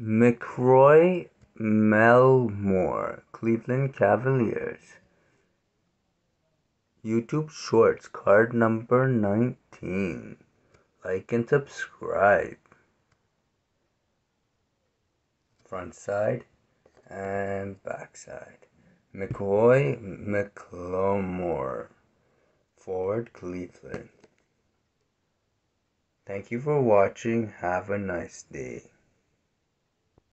McCoy McLemore, Cleveland Cavaliers. YouTube Shorts, card number 19. Like and subscribe. Front side and back side. McCoy McLemore, forward Cleveland. Thank you for watching. Have a nice day.